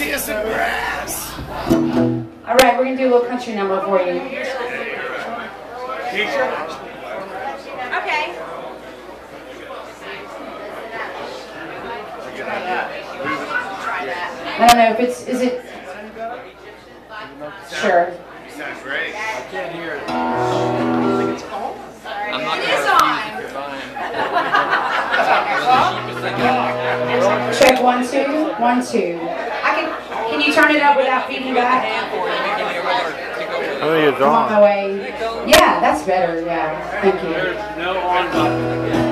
see us in grass. All right, we're going to do a little country number for you. Okay. I don't know if it's, is it? Sure. Sounds great. I can't hear it. I'm not it is on. Check one, two, one, two. Can you turn it up without feeding back? Oh, you're on. Yeah, that's better. Yeah, thank you. There's no on button.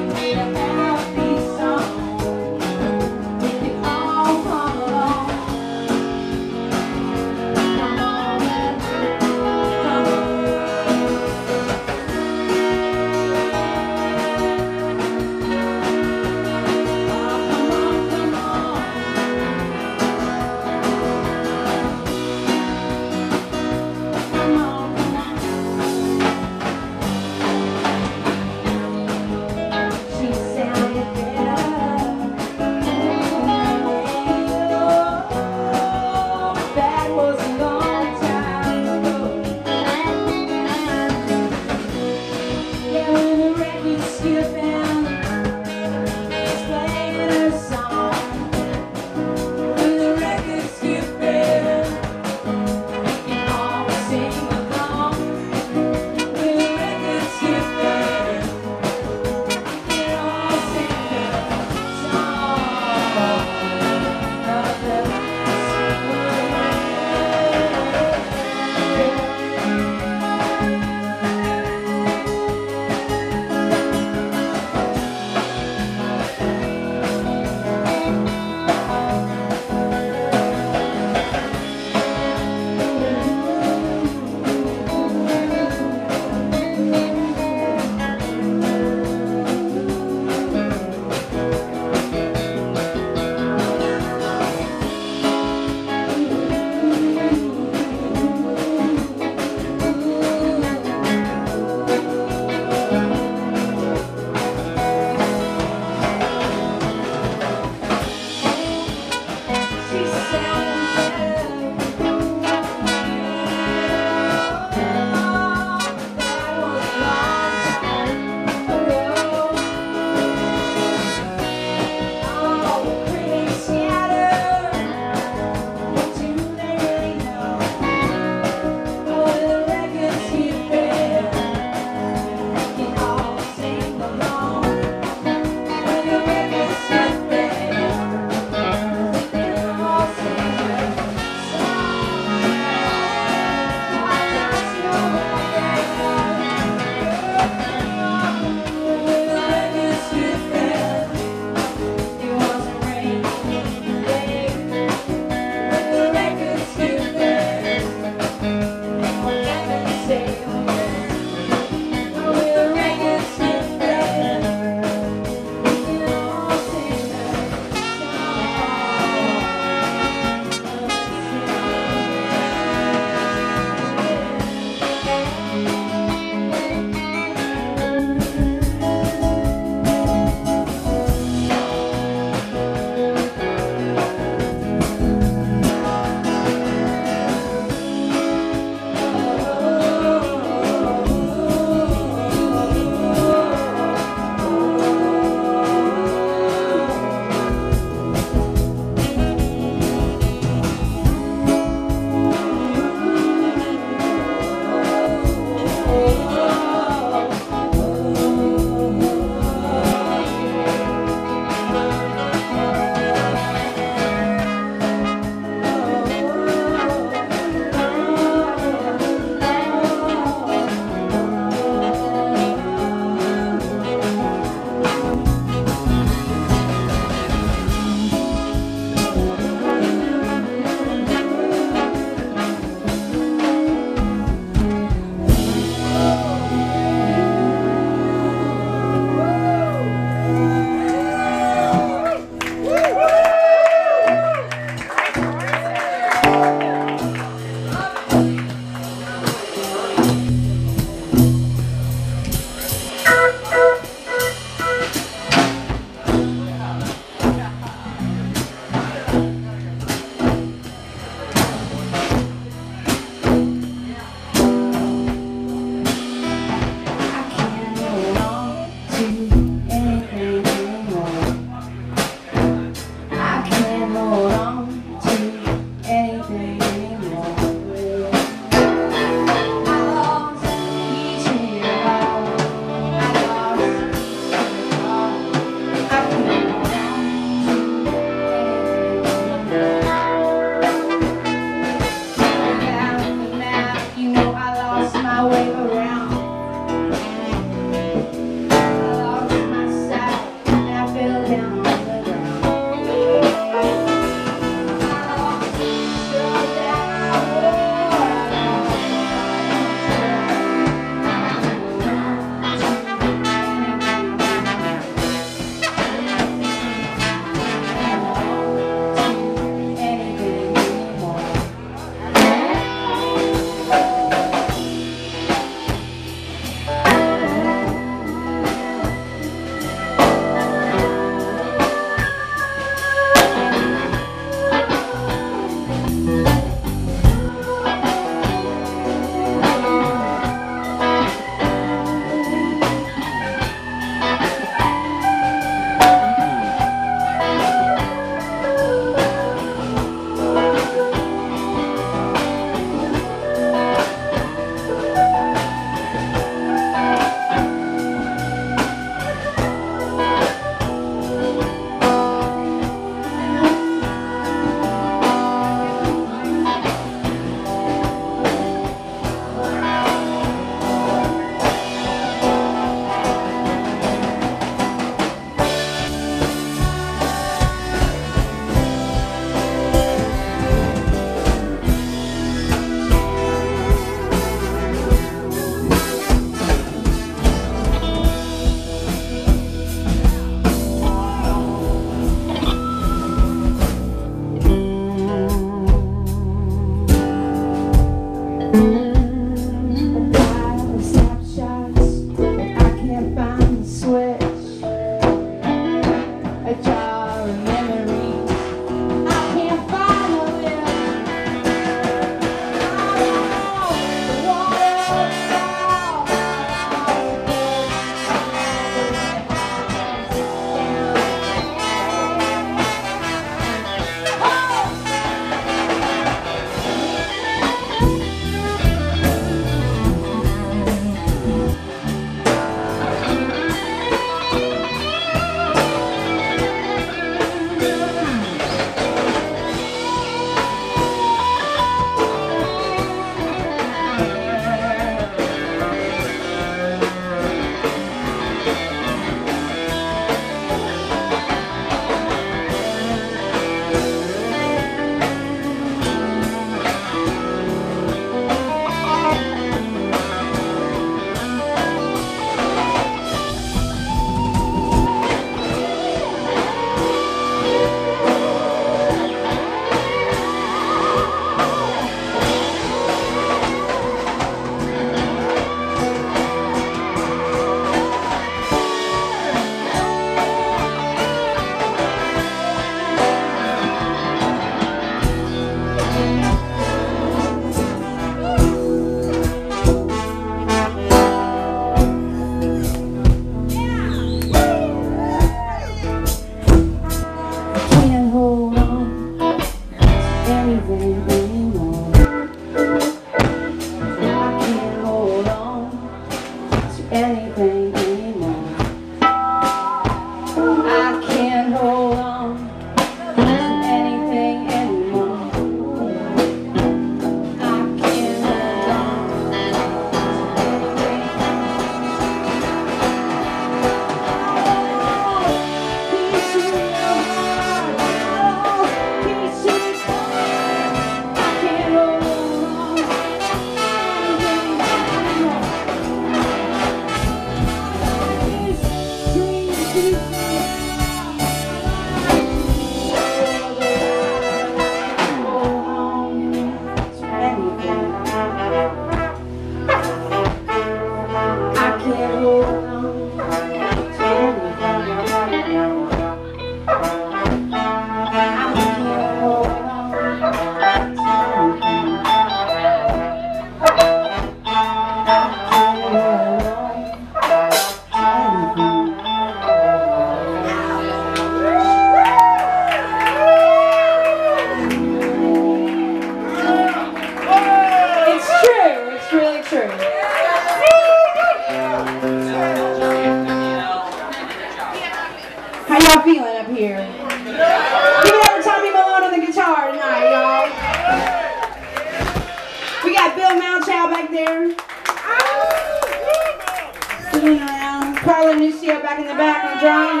Pinocchio back in the back on drums.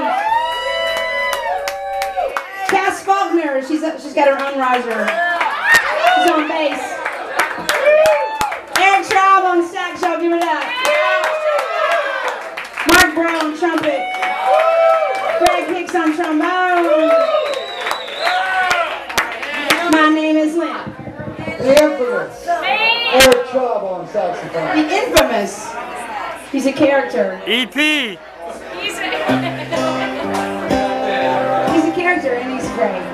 Cass Faulkner, she's she's got her own riser. She's on bass. Eric Traub on sax, y'all give it up. Mark Brown, trumpet. Greg Hicks on trombone. My name is Lynn. The infamous Eric Chubb on saxophone. The infamous. He's a character. EP. He's